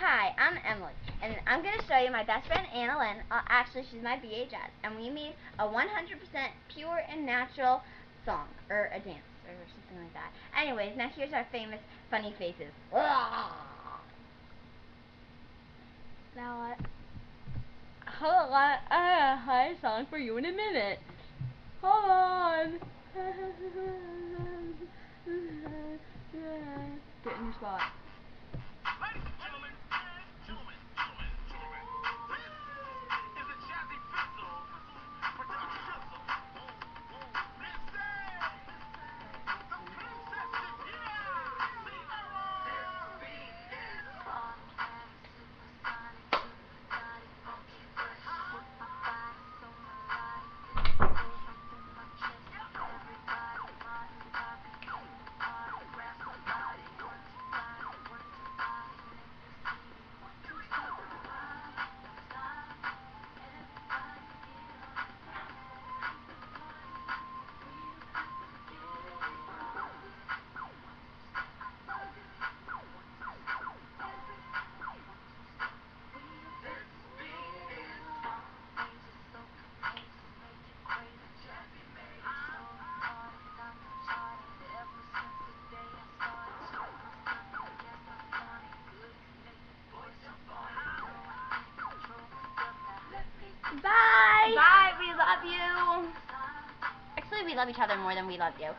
Hi, I'm Emily, and I'm going to show you my best friend Anna Lynn. Uh, actually, she's my BHS, and we made a 100% pure and natural song, or a dance, or something like that. Anyways, now here's our famous funny faces. Now what? Hold on, I have a high song for you in a minute. Hold on. Get in your spot. Bye! Bye, we love you. Actually, we love each other more than we love you.